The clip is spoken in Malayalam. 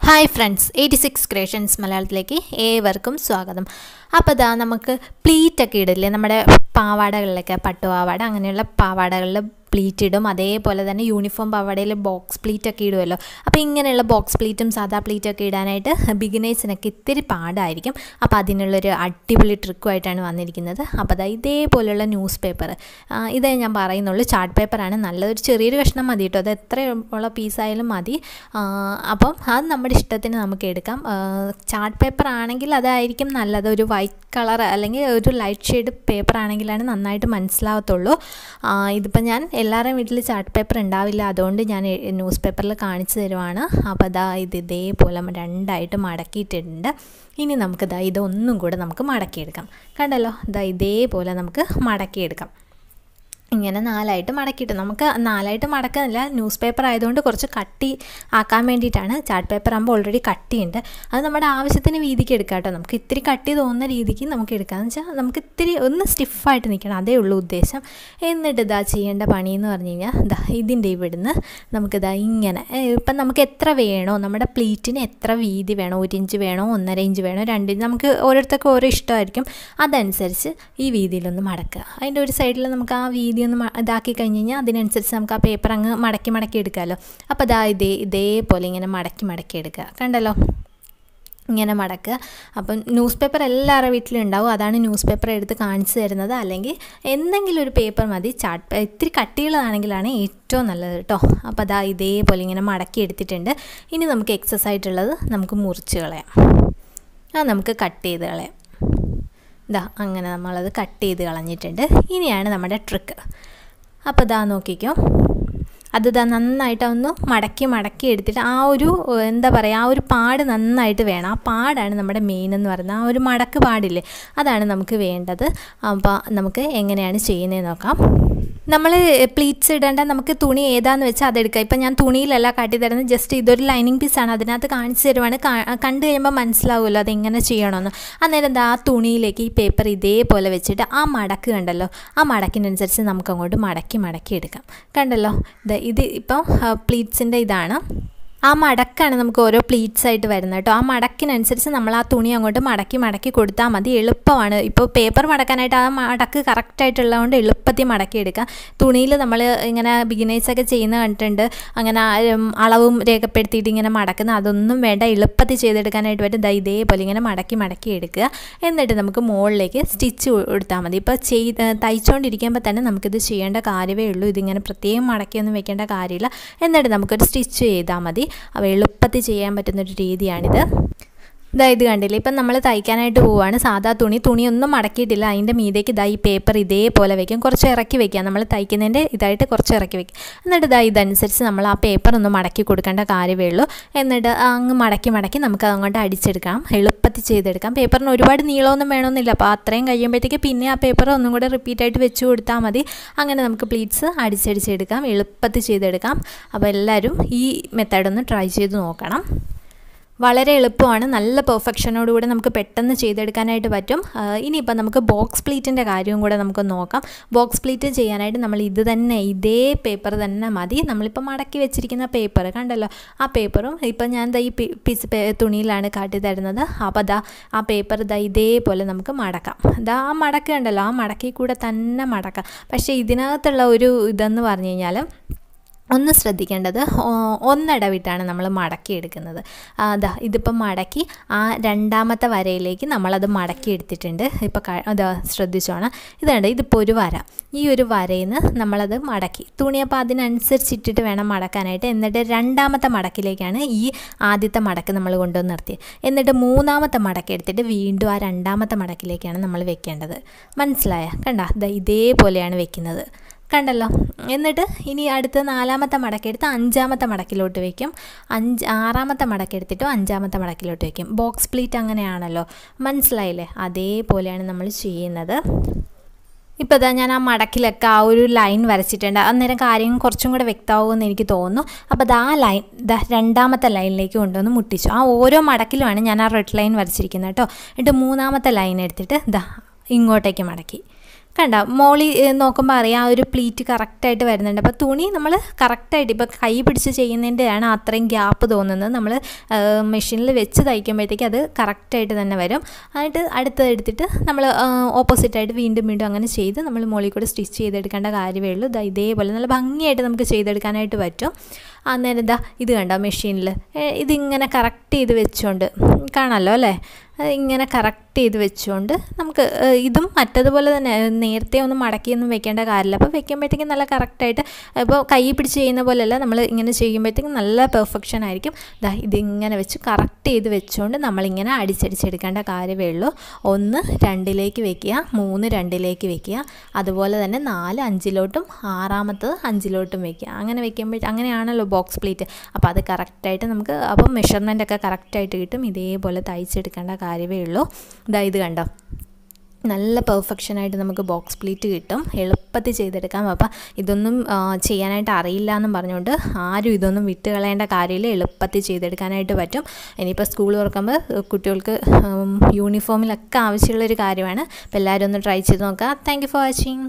Hi friends eighty six creations മലയാളത്തിലേക്ക് ഏവർക്കും സ്വാഗതം. അപ്പോൾ ഇതാ നമുക്ക് പ്ലീറ്റൊക്കെ ഇടില്ലേ നമ്മുടെ പാവാടകളിലൊക്കെ പട്ടുപാവാട അങ്ങനെയുള്ള പാവാടകളിൽ പ്ലീറ്റ് ഇടും. അതേപോലെ തന്നെ യൂണിഫോം പാവാടയിൽ ബോക്സ് പ്ലീറ്റ് ഒക്കെ ഇടുമല്ലോ അപ്പോൾ ഇങ്ങനെയുള്ള ബോക്സ് പ്ലീറ്റും സാധാ പ്ലീറ്റ് ഒക്കെ ഇടാനായിട്ട് ബിഗിനേഴ്സിനൊക്കെ ഇത്തിരി പാടായിരിക്കും. അപ്പോൾ അതിനുള്ളൊരു അടിപൊളി ട്രിക്കുമായിട്ടാണ് വന്നിരിക്കുന്നത്. അപ്പോൾ അതായത് ഇതേപോലെയുള്ള ന്യൂസ് പേപ്പർ ഇതേ ഞാൻ പറയുന്നുള്ളൂ. ചാർട്ട് പേപ്പറാണ് നല്ലതൊരു ചെറിയൊരു കഷ്ണം മതി കേട്ടോ. അത് എത്ര ഉള്ള പീസായാലും മതി. അപ്പം അത് നമ്മുടെ ഇഷ്ടത്തിന് നമുക്ക് എടുക്കാം. ചാർട്ട് പേപ്പർ ആണെങ്കിൽ അതായിരിക്കും നല്ലത്. ഒരു വൈറ്റ് കളർ അല്ലെങ്കിൽ ഒരു ലൈറ്റ് ഷെയ്ഡ് പേപ്പർ ആണെങ്കിലാണ് നന്നായിട്ട് മനസ്സിലാവത്തുള്ളൂ. ഇതിപ്പോൾ ഞാൻ എല്ലാവരുടെയും വീട്ടിൽ ചാർട്ട് പേപ്പർ ഉണ്ടാവില്ല അതുകൊണ്ട് ഞാൻ ന്യൂസ് പേപ്പറിൽ കാണിച്ചു തരുവാണ്. അപ്പോൾ അതാ ഇത് ഇതേപോലെ രണ്ടായിട്ട് മടക്കിയിട്ടുണ്ട്. ഇനി നമുക്ക് ദാ ഇതൊന്നും കൂടെ നമുക്ക് മടക്കിയെടുക്കാം. കണ്ടല്ലോ ദാ ഇതേപോലെ നമുക്ക് മടക്കിയെടുക്കാം. ഇങ്ങനെ നാലായിട്ട് മടക്കിയിട്ട്. നമുക്ക് നാലായിട്ട് മടക്കുന്നില്ല ന്യൂസ് പേപ്പർ ആയതുകൊണ്ട് കുറച്ച് കട്ടി ആക്കാൻ വേണ്ടിയിട്ടാണ്. ചാർട്ട് പേപ്പർ ആകുമ്പോൾ ഓൾറെഡി കട്ടിയുണ്ട്. അത് നമ്മുടെ ആവശ്യത്തിന് വീതിക്ക് എടുക്കാം കേട്ടോ. നമുക്ക് ഇത്തിരി കട്ടി തോന്നുന്ന രീതിക്ക് നമുക്ക് എടുക്കാമെന്ന് വെച്ചാൽ നമുക്ക് ഇത്തിരി ഒന്ന് സ്റ്റിഫായിട്ട് നിൽക്കണം അതേ ഉള്ളൂ ഉദ്ദേശം. എന്നിട്ട് ഇതാ ചെയ്യേണ്ട പണി എന്ന് പറഞ്ഞു കഴിഞ്ഞാൽ ഇതാ ഇതിന്റെ ഇവിടുന്ന് നമുക്കിതാ ഇങ്ങനെ ഇപ്പം നമുക്ക് എത്ര വേണോ നമ്മുടെ പ്ലീറ്റിന് എത്ര വീതി വേണോ ഒരു ഇഞ്ച് വേണോ ഒന്നര ഇഞ്ച് വേണോ രണ്ട് ഇഞ്ച് നമുക്ക് ഓരോരുത്തർക്കും ഓരോ ഇഷ്ടമായിരിക്കും. അതനുസരിച്ച് ഈ വീതിയിലൊന്ന് മടക്കുക. അതിന്റെ ഒരു സൈഡിൽ നമുക്ക് ആ വീതി ഒന്ന് മ- ഇതാക്കി കഴിഞ്ഞ് കഴിഞ്ഞാൽ അതിനനുസരിച്ച് നമുക്ക് ആ പേപ്പർ അങ്ങ് മടക്കി മടക്കി എടുക്കാമല്ലോ അപ്പോൾ അതാ ഇതേ ഇതേപോലെ ഇങ്ങനെ മടക്കി മടക്കി എടുക്കുക. കണ്ടല്ലോ? ഇങ്ങനെ മടക്കുക. അപ്പം ന്യൂസ് പേപ്പർ എല്ലാവരുടെ വീട്ടിലും ഉണ്ടാവും. അതാണ് ന്യൂസ് പേപ്പർ എടുത്ത് കാണിച്ചു തരുന്നത്. അല്ലെങ്കിൽ എന്തെങ്കിലും ഒരു പേപ്പർ മതി. ചാർട്ട് ഇത്തിരി കട്ടിയുള്ളതാണെങ്കിലാണ് ഏറ്റവും നല്ലത് കേട്ടോ. അപ്പോൾ അതാ ഇതേപോലെ ഇങ്ങനെ മടക്കി എടുത്തിട്ടുണ്ട്. ഇനി നമുക്ക് എക്സസ് ആയിട്ടുള്ളത് നമുക്ക് മുറിച്ച് കളയാം. ആ നമുക്ക് കട്ട് ചെയ്ത് കളയാം. ഇതാ അങ്ങനെ നമ്മളത് കട്ട് ചെയ്ത് കളഞ്ഞിട്ടുണ്ട്. ഇനിയാണ് നമ്മുടെ ട്രിക്ക് അപ്പോൾ ഇതാ നോക്കിക്കോ. അത് ഇതാ നന്നായിട്ട് ഒന്ന് മടക്കി മടക്കി എടുത്തിട്ട് ആ ഒരു എന്താ പറയുക ആ ഒരു പാട് നന്നായിട്ട് വേണം. ആ പാടാണ് നമ്മുടെ മെയിൻ എന്ന് പറയുന്നത്. ആ ഒരു മടക്ക് പാടില്ലേ? അതാണ് നമുക്ക് വേണ്ടത്. അപ്പോൾ നമുക്ക് എങ്ങനെയാണ് ചെയ്യുന്നതെന്ന് നോക്കാം. നമ്മൾ പ്ലീറ്റ്സ് ഇടേണ്ട നമുക്ക് തുണി ഏതാന്ന് വെച്ചാൽ അതെടുക്കാം ഇപ്പം ഞാൻ തുണിയിലല്ല കാട്ടി തരുന്നത് ജസ്റ്റ് ഇതൊരു ലൈനിങ് പീസാണ് അതിനകത്ത് കാണിച്ചു തരുവാണ്. കണ്ടു കഴിയുമ്പോൾ മനസ്സിലാവുമല്ലോ അതെങ്ങനെ ചെയ്യണമെന്ന് അന്നേരം എന്താ ആ തുണിയിലേക്ക് ഈ പേപ്പർ ഇതേപോലെ വെച്ചിട്ട് ആ മടക്ക് കണ്ടല്ലോ? ആ മടക്കിനനുസരിച്ച് നമുക്ക് അങ്ങോട്ട് മടക്കി മടക്കി എടുക്കാം. കണ്ടല്ലോ? ഇത് ഇപ്പം പ്ലീറ്റ്സിന്റെ ഇതാണ്. ആ മടക്കാണ് നമുക്ക് ഓരോ പ്ലീറ്റ്സ് ആയിട്ട് വരുന്നത് കേട്ടോ. ആ മടക്കിനനുസരിച്ച് നമ്മൾ ആ തുണി അങ്ങോട്ട് മടക്കി മടക്കി കൊടുത്താൽ മതി. എളുപ്പമാണ്. ഇപ്പോൾ പേപ്പർ മടക്കാനായിട്ട് ആ മടക്ക് കറക്റ്റായിട്ടുള്ളതുകൊണ്ട് എളുപ്പത്തിൽ മടക്കി എടുക്കാം തുണിയിൽ നമ്മൾ ഇങ്ങനെ ബിഗിനേഴ്സൊക്കെ ചെയ്യുന്ന കണ്ടിട്ടുണ്ട്. അങ്ങനെ അളവും രേഖപ്പെടുത്തിയിട്ട് ഇങ്ങനെ മടക്കുന്ന അതൊന്നും വേണ്ട. എളുപ്പത്തിൽ ചെയ്തെടുക്കാനായിട്ട് പറ്റും. ദാ ഇതേപോലെ ഇങ്ങനെ മടക്കി മടക്കി എടുക്കുക. എന്നിട്ട് നമുക്ക് മുകളിലേക്ക് സ്റ്റിച്ച് കൊടുത്താൽ മതി. ഇപ്പോൾ ചെയ് തയ്ച്ചുകൊണ്ടിരിക്കുമ്പോൾ തന്നെ നമുക്കിത് ചെയ്യേണ്ട കാര്യമേ ഉള്ളൂ. ഇതിങ്ങനെ പ്രത്യേകം മടക്കിയൊന്നും വെക്കേണ്ട കാര്യമില്ല. എന്നിട്ട് നമുക്കൊരു സ്റ്റിച്ച് ചെയ്താൽ മതി. അപ്പോൾ എളുപ്പത്തിൽ ചെയ്യാൻ പറ്റുന്നൊരു രീതിയാണിത്. ഇതാ ഇത് കണ്ടില്ലേ? ഇപ്പം നമ്മൾ തയ്ക്കാനായിട്ട് പോവുകയാണ് സാധാ തുണി. തുണിയൊന്നും മടക്കിയിട്ടില്ല. അതിന്റെ മീതേക്ക് ഇതാ ഈ പേപ്പർ ഇതേപോലെ വയ്ക്കും കുറച്ച് ഇറക്കി വെക്കാം നമ്മൾ തയ്ക്കുന്നതിന്റെ ഇതായിട്ട് കുറച്ച് ഇറക്കി വെക്കും. എന്നിട്ട് ഇതാ ഇതനുസരിച്ച് നമ്മൾ ആ പേപ്പർ ഒന്ന് മടക്കി കൊടുക്കേണ്ട കാര്യമേ ഉള്ളൂ. എന്നിട്ട് അങ്ങ് മടക്കി മടക്കി നമുക്ക് അങ്ങോട്ട് അടിച്ചെടുക്കാം. എളുപ്പത്തിൽ ചെയ്തെടുക്കാം. പേപ്പറിന് ഒരുപാട് നീളമൊന്നും വേണമെന്നില്ല. അപ്പോൾ അത്രയും കഴിയുമ്പോഴത്തേക്ക് പിന്നെ ആ പേപ്പർ ഒന്നും കൂടെ റിപ്പീറ്റ് ആയിട്ട് വെച്ച് കൊടുത്താൽ മതി. അങ്ങനെ നമുക്ക് പ്ലീറ്റ്സ് അടിച്ചടിച്ചെടുക്കാം. എളുപ്പത്തിൽ ചെയ്തെടുക്കാം. അപ്പോൾ എല്ലാവരും ഈ മെത്തേഡൊന്ന് ട്രൈ ചെയ്ത് നോക്കണം. വളരെ എളുപ്പമാണ്. നല്ല പെർഫെക്ഷനോടുകൂടി നമുക്ക് പെട്ടെന്ന് ചെയ്തെടുക്കാനായിട്ട് പറ്റും. ഇനിയിപ്പോൾ നമുക്ക് ബോക്സ് പ്ലീറ്റിന്റെ കാര്യവും കൂടെ നമുക്ക് നോക്കാം. ബോക്സ് പ്ലീറ്റ് ചെയ്യാനായിട്ട് നമ്മൾ ഇത് തന്നെ ഇതേ പേപ്പർ തന്നെ മതി. നമ്മളിപ്പോൾ മടക്കി വെച്ചിരിക്കുന്ന പേപ്പർ കണ്ടല്ലോ? ആ പേപ്പറും ഇപ്പം ഞാൻ ദാ ഈ പിസ് തുണിയിലാണ് കാട്ടി തരുന്നത്. അപ്പോൾ ദാ ആ പേപ്പർ ദാ ഇതേപോലെ നമുക്ക് മടക്കാം. ദാ ആ മടക്കുണ്ടല്ലോ ആ മടക്കി കൂടെ തന്നെ മടക്കാം. പക്ഷേ ഇതിനകത്തുള്ള ഒരു ഇതെന്ന് പറഞ്ഞു കഴിഞ്ഞാൽ ഒന്ന് ശ്രദ്ധിക്കേണ്ടത് ഒന്നിടവിട്ടാണ് നമ്മൾ മടക്കി എടുക്കുന്നത് ആ, ദാ ഇതിപ്പം മടക്കി ആ രണ്ടാമത്തെ വരയിലേക്ക് നമ്മളത് മടക്കി എടുത്തിട്ടുണ്ട് ഇപ്പോൾ ക അതാ ശ്രദ്ധിച്ചോണം. ഇതുണ്ട് ഇതിപ്പോൾ ഒരു വര. ഈ ഒരു വരയിൽ നിന്ന് നമ്മളത് മടക്കി. തുണി അപ്പോൾ അതിനനുസരിച്ചിട്ടിട്ട് വേണം മടക്കാനായിട്ട്. എന്നിട്ട് രണ്ടാമത്തെ മടക്കിലേക്കാണ് ഈ ആദ്യത്തെ മടക്ക് നമ്മൾ കൊണ്ടുവന്ന് നിർത്തിയത് എന്നിട്ട് മൂന്നാമത്തെ മടക്ക് എടുത്തിട്ട് വീണ്ടും ആ രണ്ടാമത്തെ മടക്കിലേക്കാണ് നമ്മൾ വെക്കേണ്ടത്. മനസ്സിലായ? കണ്ട ഇതേപോലെയാണ് വെക്കുന്നത്. കണ്ടല്ലോ. എന്നിട്ട് ഇനി അടുത്ത നാലാമത്തെ മടക്കെടുത്ത് അഞ്ചാമത്തെ മടക്കിലോട്ട് വയ്ക്കും അഞ്ച് ആറാമത്തെ മടക്കെടുത്തിട്ടും അഞ്ചാമത്തെ മടക്കിലോട്ട് വയ്ക്കും ബോക്സ് പ്ലീറ്റ് അങ്ങനെയാണല്ലോ. മനസ്സിലായില്ലേ? അതേപോലെയാണ് നമ്മൾ ചെയ്യുന്നത്. ഇപ്പോൾ ഇതാ ഞാൻ ആ മടക്കിലൊക്കെ ആ ഒരു ലൈൻ വരച്ചിട്ടുണ്ട്. അന്നേരം കാര്യം കുറച്ചും കൂടെ വ്യക്തമാവുമെന്ന് എനിക്ക് തോന്നുന്നു. അപ്പോൾ അത് ആ ലൈൻ രണ്ടാമത്തെ ലൈനിലേക്ക് കൊണ്ടുവന്ന് മുട്ടിച്ചു. ആ ഓരോ മടക്കിലുമാണ് ഞാൻ ആ റെഡ് ലൈൻ വരച്ചിരിക്കുന്നത് കേട്ടോ. എന്നിട്ട് മൂന്നാമത്തെ ലൈൻ എടുത്തിട്ട് ദാ ഇങ്ങോട്ടേക്ക് മടക്കി. കണ്ട മോളി നോക്കുമ്പോൾ അറിയാം ആ ഒരു പ്ലീറ്റ് കറക്റ്റായിട്ട് വരുന്നുണ്ട്. അപ്പോൾ തുണി നമ്മൾ കറക്റ്റായിട്ട് ഇപ്പോൾ കൈ പിടിച്ച് ചെയ്യുന്നതിന്റെയാണ് അത്രയും ഗ്യാപ്പ് തോന്നുന്നത്. നമ്മൾ മെഷീനിൽ വെച്ച് തയ്ക്കുമ്പോഴത്തേക്ക് അത് കറക്റ്റായിട്ട് തന്നെ വരും. എന്നിട്ട് അടുത്തത് എടുത്തിട്ട് നമ്മൾ ഓപ്പോസിറ്റായിട്ട് വീണ്ടും വീണ്ടും അങ്ങനെ ചെയ്ത് നമ്മൾ മോളിൽ കൂടെ സ്റ്റിച്ച് ചെയ്തെടുക്കേണ്ട കാര്യമേ ഉള്ളൂ. ഇതാ ഇതേപോലെ നല്ല ഭംഗിയായിട്ട് നമുക്ക് ചെയ്തെടുക്കാനായിട്ട് പറ്റും. അന്നേരം ഇതാ ഇത് കണ്ടോ മെഷീനിൽ ഇതിങ്ങനെ കറക്റ്റ് ചെയ്ത് വെച്ചുകൊണ്ട് കാണാമല്ലോ അല്ലേ? ഇങ്ങനെ കറക്റ്റ് ചെയ്ത് വെച്ചുകൊണ്ട് നമുക്ക് ഇതും മറ്റതുപോലെ തന്നെ നേരത്തെ ഒന്നും മടക്കിയൊന്നും വെക്കേണ്ട കാര്യമില്ല. അപ്പോൾ വെക്കുമ്പോഴത്തേക്കും നല്ല കറക്റ്റായിട്ട് ഇപ്പോൾ കൈ പിടിച്ച് ചെയ്യുന്ന പോലെയല്ല നമ്മൾ ഇങ്ങനെ ചെയ്യുമ്പോഴത്തേക്കും നല്ല പെർഫെക്ഷൻ ആയിരിക്കും. ദാ ഇതിങ്ങനെ വെച്ച് കറക്റ്റ് ചെയ്ത് വെച്ചുകൊണ്ട് നമ്മളിങ്ങനെ അടിച്ചടിച്ചെടുക്കേണ്ട കാര്യമേ ഉള്ളൂ ഒന്ന് രണ്ടിലേക്ക് വെക്കുക മൂന്ന് രണ്ടിലേക്ക് വെക്കുക അതുപോലെ തന്നെ നാല് അഞ്ചിലോട്ടും ആറാമത്തത് അഞ്ചിലോട്ടും വെക്കുക. അങ്ങനെ വെക്കുമ്പോഴത്തേക്ക് അങ്ങനെയാണല്ലോ ബോക്സ് പ്ലേറ്റ് അപ്പോൾ അത് കറക്റ്റായിട്ട് നമുക്ക് അപ്പം മെഷർമെന്റ് ഒക്കെ കറക്റ്റായിട്ട് കിട്ടും. ഇതേപോലെ തയ്ച്ചെടുക്കേണ്ട കാര്യമേ ഉള്ളൂ. ഇതാ ഇത് കണ്ടോ. നല്ല പെർഫെക്ഷനായിട്ട് നമുക്ക് ബോക്സ് പ്ലേറ്റ് കിട്ടും. എളുപ്പത്തിൽ ചെയ്തെടുക്കാം. അപ്പം ഇതൊന്നും ചെയ്യാനായിട്ട് അറിയില്ല എന്നും പറഞ്ഞുകൊണ്ട് ആരും ഇതൊന്നും വിട്ട് കളയേണ്ട കാര്യമില്ല. എളുപ്പത്തിൽ ചെയ്തെടുക്കാനായിട്ട് പറ്റും. ഇനിയിപ്പോൾ സ്കൂൾ തുറക്കുമ്പോൾ കുട്ടികൾക്ക് യൂണിഫോമിലൊക്കെ ആവശ്യമുള്ളൊരു കാര്യമാണ്. അപ്പോൾ എല്ലാവരും ഒന്ന് ട്രൈ ചെയ്ത് നോക്കുക. Thank for watching